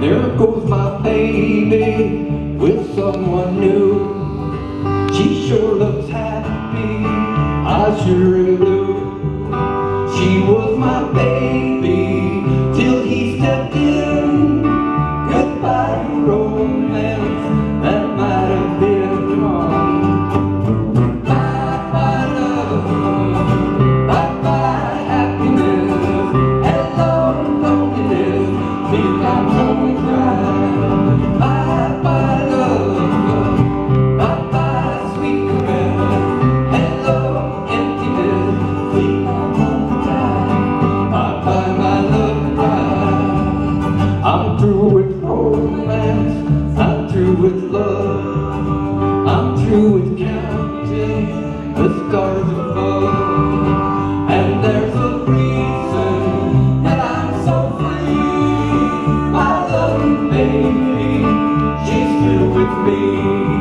There goes my baby with someone new. She sure looks happy, I sure am blue. She was my baby. I'm through with romance, I'm through with love, I'm through with counting the scars above. And there's a reason that I'm so free. My lovely baby, she's still with me.